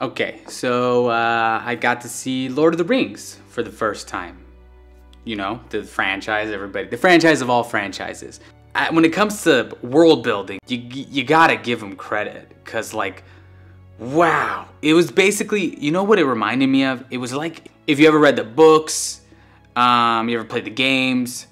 Okay, so uh, I got to see Lord of the Rings for the first time. You know, the franchise, everybody, the franchise of all franchises. Uh, When it comes to world building, you you gotta give them credit, cause like, wow, it was basically, you know what it reminded me of? It was like if you ever read the books, um, you ever played the games,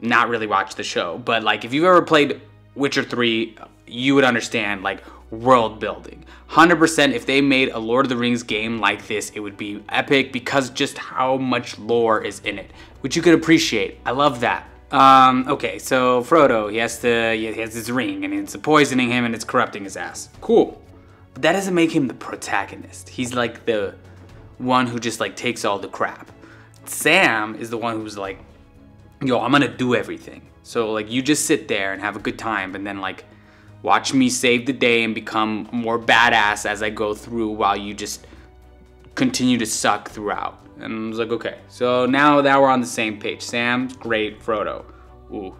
not really watched the show, but like if you've ever played Witcher 3, you would understand like world building. 100% if they made a Lord of the Rings game like this, it would be epic because just how much lore is in it, which you can appreciate. I love that. Um, okay, so Frodo, he has to, he has his ring and it's poisoning him and it's corrupting his ass. Cool. But that doesn't make him the protagonist. He's like the one who just like takes all the crap. Sam is the one who's like, yo, I'm gonna do everything. So like you just sit there and have a good time and then like watch me save the day and become more badass as I go through while you just continue to suck throughout. And I was like, okay. So now that we're on the same page. Sam's great, Frodo. Ooh.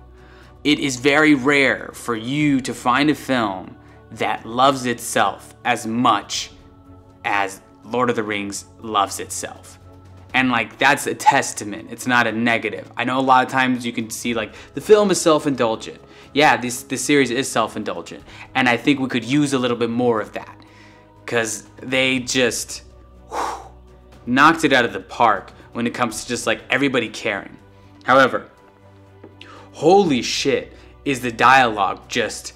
It is very rare for you to find a film that loves itself as much as Lord of the Rings loves itself. And like that's a testament. It's not a negative. I know a lot of times you can see like the film is self-indulgent. Yeah, this this series is self-indulgent, and I think we could use a little bit more of that, cause they just whew, knocked it out of the park when it comes to just like everybody caring. However, holy shit, is the dialogue just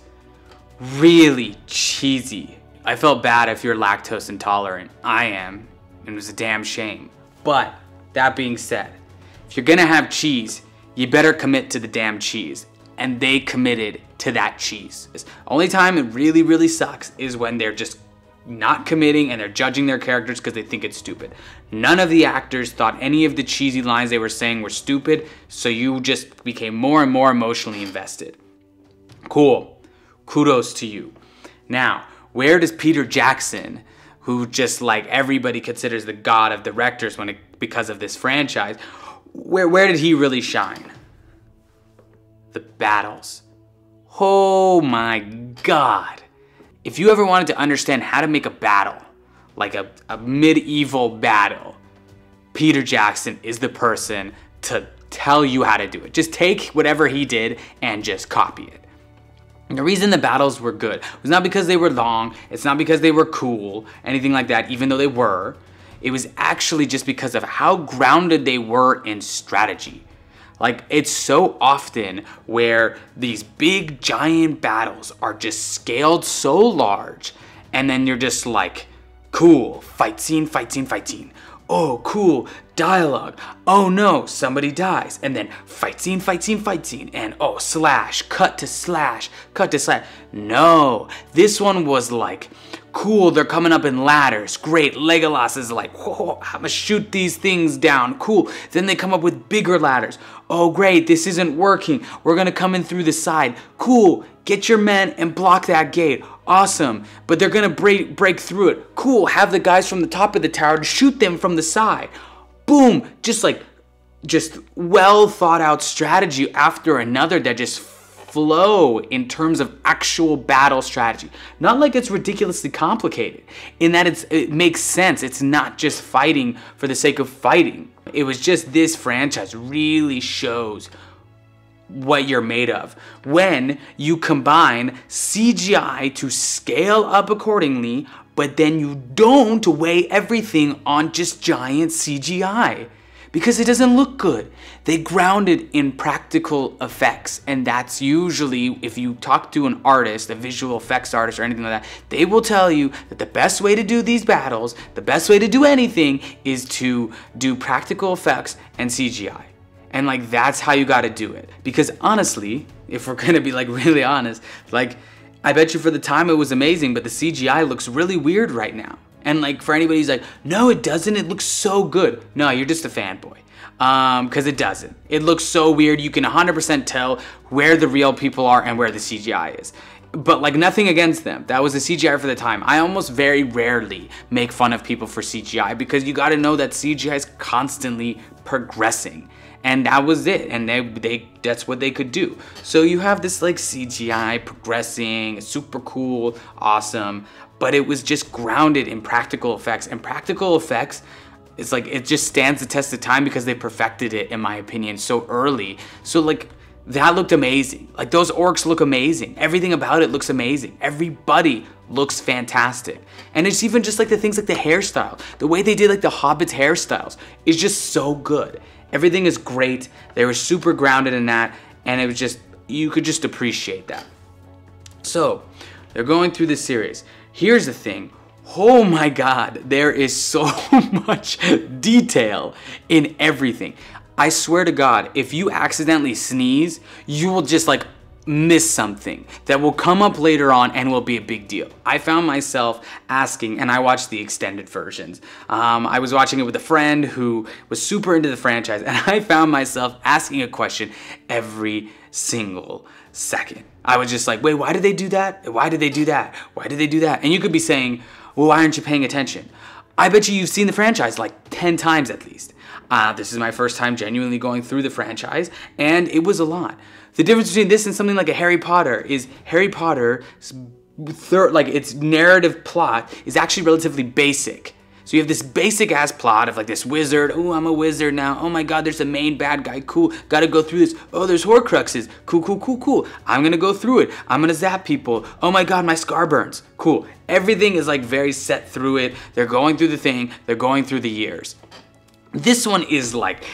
really cheesy. I felt bad if you're lactose intolerant. I am, and it was a damn shame. But that being said, if you're gonna have cheese, you better commit to the damn cheese. And they committed to that cheese. Only time it really, really sucks is when they're just not committing and they're judging their characters because they think it's stupid. None of the actors thought any of the cheesy lines they were saying were stupid, so you just became more and more emotionally invested. Cool. Kudos to you. Now, where does Peter Jackson, who just like everybody considers the god of directors when it because of this franchise, where where did he really shine? The battles. Oh my god. If you ever wanted to understand how to make a battle, like a, a medieval battle, Peter Jackson is the person to tell you how to do it. Just take whatever he did and just copy it. The reason the battles were good was not because they were long, it's not because they were cool, anything like that, even though they were. It was actually just because of how grounded they were in strategy. Like, it's so often where these big giant battles are just scaled so large, and then you're just like, cool, fight scene, fight scene, fight scene. Oh, cool, dialogue. Oh no, somebody dies. And then fight scene, fight scene, fight scene. And oh, slash, cut to slash, cut to slash. No, this one was like, cool, they're coming up in ladders. Great, Legolas is like, whoa, I'm gonna shoot these things down. Cool. Then they come up with bigger ladders. Oh, great, this isn't working. We're gonna come in through the side. Cool, get your men and block that gate. Awesome, but they're gonna break, break through it. Cool, have the guys from the top of the tower to shoot them from the side. Boom, just like, just well thought out strategy after another that just flow in terms of actual battle strategy. Not like it's ridiculously complicated, in that it's it makes sense. It's not just fighting for the sake of fighting. It was just this franchise really shows what you're made of when you combine CGI to scale up accordingly, but then you don't weigh everything on just giant CGI because it doesn't look good. They ground it in practical effects, and that's usually if you talk to an artist, a visual effects artist, or anything like that, they will tell you that the best way to do these battles, the best way to do anything, is to do practical effects and CGI. And like that's how you gotta do it. Because honestly, if we're gonna be like really honest, like I bet you for the time it was amazing, but the CGI looks really weird right now. And like for anybody who's like, no, it doesn't, it looks so good. No, you're just a fanboy. Um, cause it doesn't. It looks so weird. You can 100% tell where the real people are and where the CGI is. But like nothing against them. That was the CGI for the time. I almost very rarely make fun of people for CGI because you gotta know that CGI is constantly progressing and that was it and they, they that's what they could do so you have this like cgi progressing super cool awesome but it was just grounded in practical effects. And practical effects, it's like it just stands the test of time because they perfected it, in my opinion, so early. So like that looked amazing. Like those orcs look amazing. Everything about it looks amazing. Everybody looks fantastic. And it's even just like the things like the hairstyle, the way they did like the Hobbits hairstyles is just so good. Everything is great. They were super grounded in that, and it was just you could just appreciate that. So they're going through this series. Here's the thing. Oh my god, there is so much detail in everything. I swear to God, if you accidentally sneeze, you will just like miss something that will come up later on and will be a big deal. I found myself asking, and I watched the extended versions. Um, I was watching it with a friend who was super into the franchise, and I found myself asking a question every single second. I was just like, wait, why did they do that? Why did they do that? Why did they do that? And you could be saying, well, why aren't you paying attention? I bet you you've seen the franchise like 10 times at least. Uh, this is my first time genuinely going through the franchise, and it was a lot. The difference between this and something like a Harry Potter is Harry Potter, third, like its narrative plot is actually relatively basic. So you have this basic ass plot of like this wizard. Oh, I'm a wizard now. Oh my god, there's a main bad guy. Cool. Gotta go through this. Oh, there's Horcruxes. Cool, cool, cool, cool. I'm gonna go through it. I'm gonna zap people. Oh my god, my scar burns. Cool. Everything is like very set through it. They're going through the thing. They're going through the years. This one is like,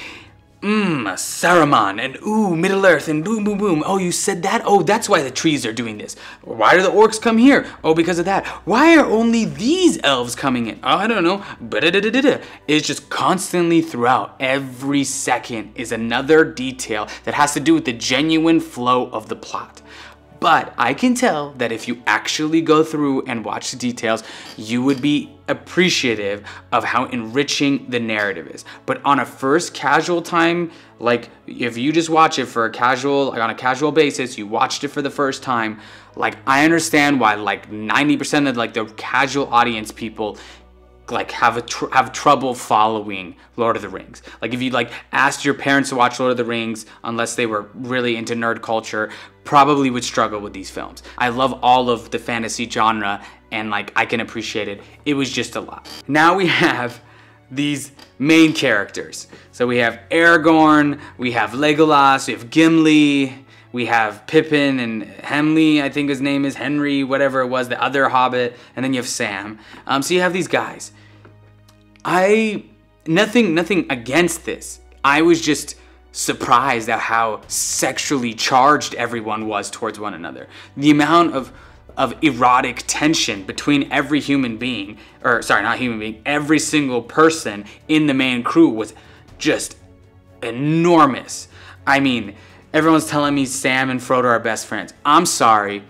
mmm, Saruman, and ooh, Middle Earth, and boom, boom, boom. Oh, you said that? Oh, that's why the trees are doing this. Why do the orcs come here? Oh, because of that. Why are only these elves coming in? Oh, I don't know. It's just constantly throughout. Every second is another detail that has to do with the genuine flow of the plot. But I can tell that if you actually go through and watch the details, you would be appreciative of how enriching the narrative is. But on a first casual time, like if you just watch it for a casual, like on a casual basis, you watched it for the first time, like I understand why like 90% of like the casual audience people like have a tr- have trouble following Lord of the Rings. Like if you like asked your parents to watch Lord of the Rings unless they were really into nerd culture, probably would struggle with these films. I love all of the fantasy genre and like I can appreciate it. It was just a lot. Now we have these main characters. So we have Aragorn, we have Legolas, we have Gimli, we have Pippin and Hemley, I think his name is Henry, whatever it was, the other Hobbit, and then you have Sam. Um, so you have these guys. I nothing nothing against this. I was just surprised at how sexually charged everyone was towards one another. The amount of of erotic tension between every human being, or sorry, not human being, every single person in the main crew was just enormous. I mean, everyone's telling me Sam and Frodo are best friends. I'm sorry.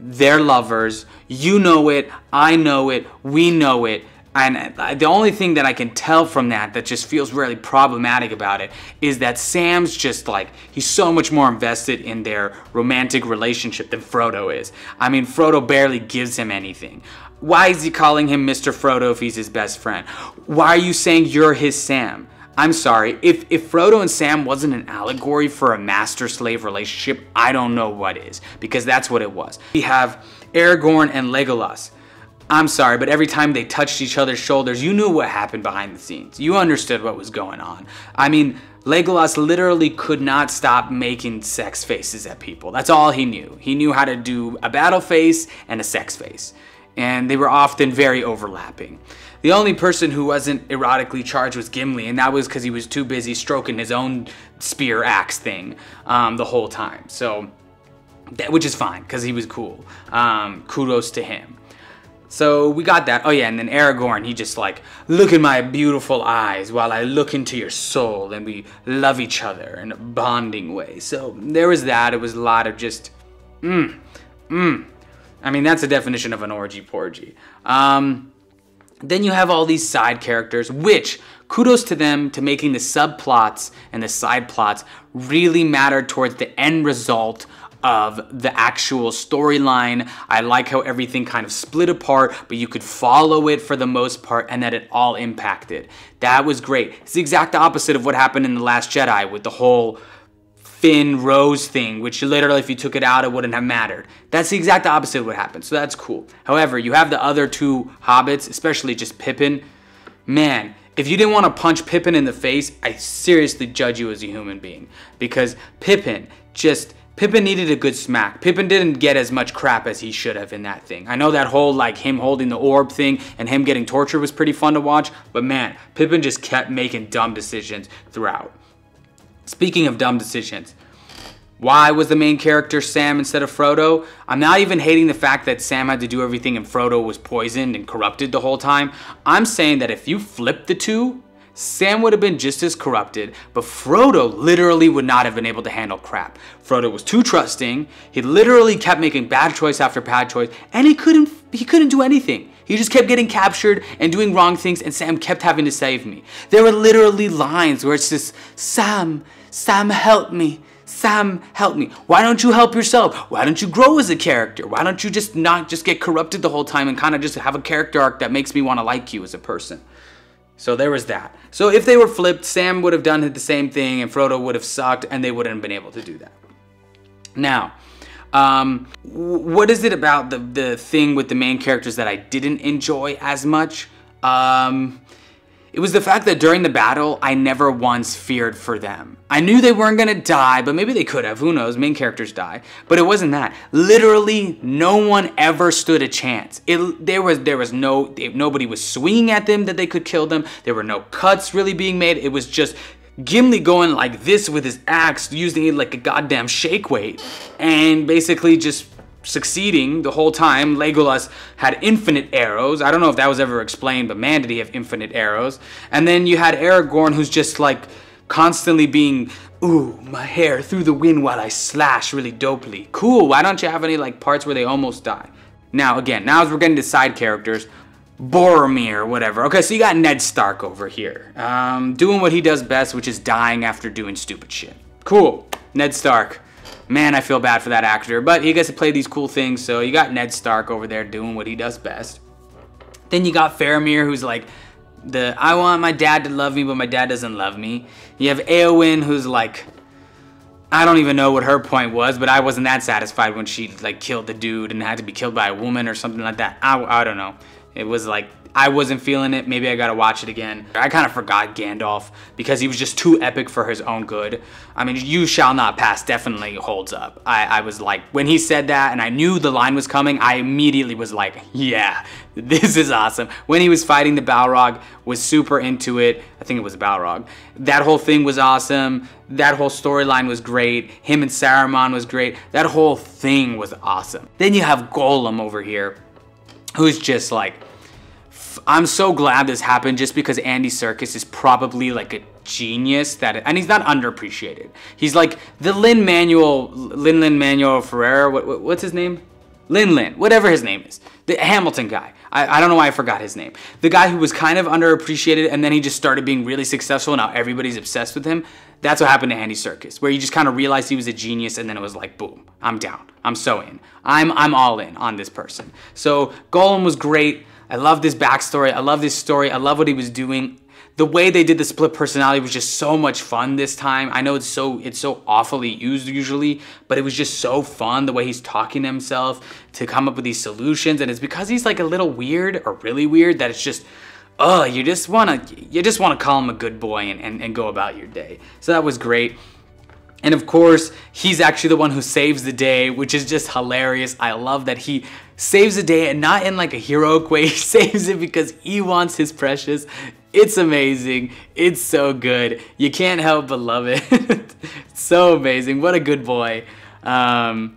They're lovers. You know it. I know it. We know it. And the only thing that I can tell from that that just feels really problematic about it is that Sam's just like, he's so much more invested in their romantic relationship than Frodo is. I mean, Frodo barely gives him anything. Why is he calling him Mr. Frodo if he's his best friend? Why are you saying you're his Sam? I'm sorry, if, if Frodo and Sam wasn't an allegory for a master slave relationship, I don't know what is, because that's what it was. We have Aragorn and Legolas. I'm sorry, but every time they touched each other's shoulders, you knew what happened behind the scenes. You understood what was going on. I mean, Legolas literally could not stop making sex faces at people. That's all he knew. He knew how to do a battle face and a sex face. And they were often very overlapping. The only person who wasn't erotically charged was Gimli, and that was because he was too busy stroking his own spear axe thing um, the whole time. So, that, which is fine because he was cool. Um, kudos to him. So we got that. Oh yeah, and then Aragorn, he just like, look in my beautiful eyes while I look into your soul and we love each other in a bonding way. So there was that. It was a lot of just, mmm, mmm. I mean, that's the definition of an orgy porgy. Um, then you have all these side characters, which kudos to them to making the subplots and the side plots really matter towards the end result of the actual storyline. I like how everything kind of split apart, but you could follow it for the most part and that it all impacted. That was great. It's the exact opposite of what happened in The Last Jedi with the whole Finn Rose thing, which literally, if you took it out, it wouldn't have mattered. That's the exact opposite of what happened, so that's cool. However, you have the other two hobbits, especially just Pippin. Man, if you didn't want to punch Pippin in the face, I seriously judge you as a human being. Because Pippin just. Pippin needed a good smack. Pippin didn't get as much crap as he should have in that thing. I know that whole like him holding the orb thing and him getting tortured was pretty fun to watch, but man, Pippin just kept making dumb decisions throughout. Speaking of dumb decisions, why was the main character Sam instead of Frodo? I'm not even hating the fact that Sam had to do everything and Frodo was poisoned and corrupted the whole time. I'm saying that if you flip the two, Sam would have been just as corrupted, but Frodo literally would not have been able to handle crap. Frodo was too trusting. He literally kept making bad choice after bad choice, and he couldn't he couldn't do anything. He just kept getting captured and doing wrong things, and Sam kept having to save me. There were literally lines where it's just, Sam, Sam, help me. Sam, help me. Why don't you help yourself? Why don't you grow as a character? Why don't you just not just get corrupted the whole time and kind of just have a character arc that makes me want to like you as a person? So there was that. So if they were flipped, Sam would have done the same thing and Frodo would have sucked and they wouldn't have been able to do that. Now, um, what is it about the, the thing with the main characters that I didn't enjoy as much? Um, it was the fact that during the battle, I never once feared for them. I knew they weren't gonna die, but maybe they could have. Who knows? Main characters die, but it wasn't that. Literally, no one ever stood a chance. It there was there was no nobody was swinging at them that they could kill them. There were no cuts really being made. It was just Gimli going like this with his axe, using it like a goddamn shake weight, and basically just succeeding the whole time. Legolas had infinite arrows. I don't know if that was ever explained, but man, did he have infinite arrows. And then you had Aragorn, who's just like constantly being, ooh, my hair through the wind while I slash really dopely. Cool, why don't you have any like parts where they almost die? Now, again, now as we're getting to side characters, Boromir, whatever. Okay, so you got Ned Stark over here, um, doing what he does best, which is dying after doing stupid shit. Cool, Ned Stark man, I feel bad for that actor. But he gets to play these cool things. So you got Ned Stark over there doing what he does best. Then you got Faramir, who's like the I want my dad to love me, but my dad doesn't love me. You have Eowyn, who's like I don't even know what her point was, but I wasn't that satisfied when she like killed the dude and had to be killed by a woman or something like that. I, I don't know. It was like I wasn't feeling it. Maybe I gotta watch it again. I kind of forgot Gandalf because he was just too epic for his own good. I mean, You Shall Not Pass definitely holds up. I, I was like, when he said that and I knew the line was coming, I immediately was like, yeah, this is awesome. When he was fighting the Balrog, was super into it. I think it was Balrog. That whole thing was awesome. That whole storyline was great. Him and Saruman was great. That whole thing was awesome. Then you have Gollum over here, who's just like, I'm so glad this happened just because Andy Serkis is probably like a genius that and he's not underappreciated. He's like the Lin Manuel Lin Lin Manuel Ferreira. What, what, what's his name? Lin Lin, whatever his name is, the Hamilton guy. I, I don't know why I forgot his name. The guy who was kind of underappreciated and then he just started being really successful. Now everybody's obsessed with him. That's what happened to Andy Serkis, where he just kind of realized he was a genius and then it was like, boom, I'm down. I'm so in. I'm I'm all in on this person. So Gollum was great. I love this backstory. I love this story. I love what he was doing. The way they did the split personality was just so much fun this time. I know it's so it's so awfully used usually, but it was just so fun the way he's talking to himself to come up with these solutions. And it's because he's like a little weird or really weird that it's just oh, you just wanna you just wanna call him a good boy and, and, and go about your day. So that was great. And of course, he's actually the one who saves the day, which is just hilarious. I love that he saves the day and not in like a heroic way. He saves it because he wants his precious. It's amazing. It's so good. You can't help but love it. so amazing. What a good boy. Um,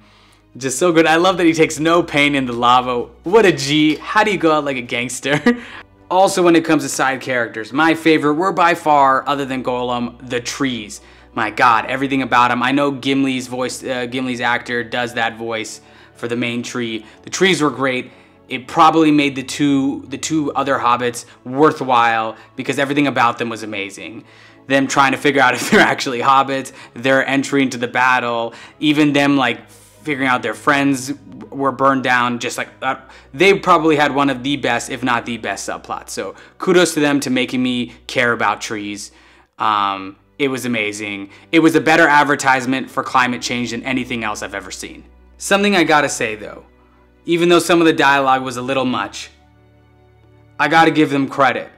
just so good. I love that he takes no pain in the lava. What a G. How do you go out like a gangster? also, when it comes to side characters, my favorite were by far, other than Gollum, the trees my god, everything about him. I know Gimli's voice, uh, Gimli's actor does that voice for the main tree. The trees were great. It probably made the two the two other hobbits worthwhile because everything about them was amazing. Them trying to figure out if they're actually hobbits, their entry into the battle, even them like figuring out their friends were burned down just like uh, they probably had one of the best if not the best subplots so kudos to them to making me care about trees um, It was amazing. It was a better advertisement for climate change than anything else I've ever seen. Something I gotta say though, even though some of the dialogue was a little much, I gotta give them credit.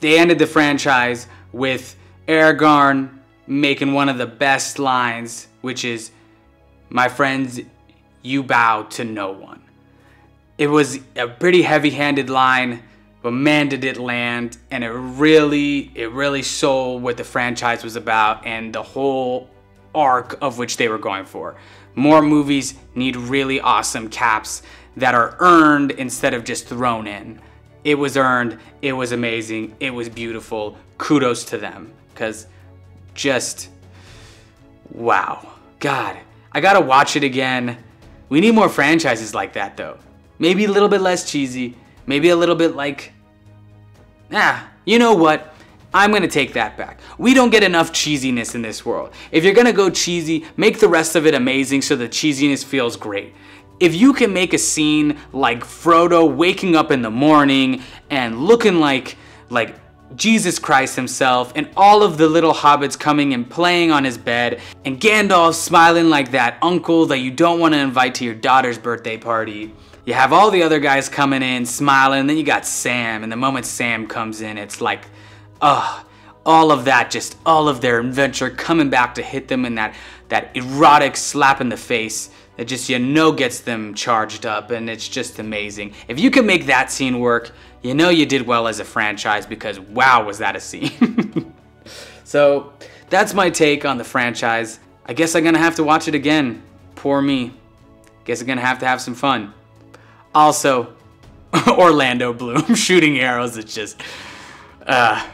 They ended the franchise with Aragorn making one of the best lines, which is, My friends, you bow to no one. It was a pretty heavy handed line, but man, did it land. And it really, it really sold what the franchise was about and the whole arc of which they were going for. More movies need really awesome caps that are earned instead of just thrown in. It was earned, it was amazing, it was beautiful. Kudos to them. Because just, wow. God, I gotta watch it again. We need more franchises like that though. Maybe a little bit less cheesy. Maybe a little bit like, ah, you know what? I'm gonna take that back. We don't get enough cheesiness in this world. If you're gonna go cheesy, make the rest of it amazing so the cheesiness feels great. If you can make a scene like Frodo waking up in the morning and looking like like Jesus Christ himself, and all of the little hobbits coming and playing on his bed, and Gandalf smiling like that uncle that you don't want to invite to your daughter's birthday party. You have all the other guys coming in smiling, then you got Sam, and the moment Sam comes in, it's like, ugh, all of that, just all of their adventure coming back to hit them in that, that erotic slap in the face that just you know gets them charged up, and it's just amazing. If you can make that scene work, you know you did well as a franchise because wow, was that a scene. so that's my take on the franchise. I guess I'm gonna have to watch it again. Poor me. Guess I'm gonna have to have some fun. Also, Orlando Bloom shooting arrows. It's just, uh,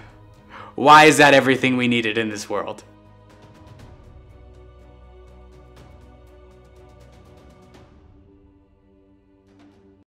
why is that everything we needed in this world?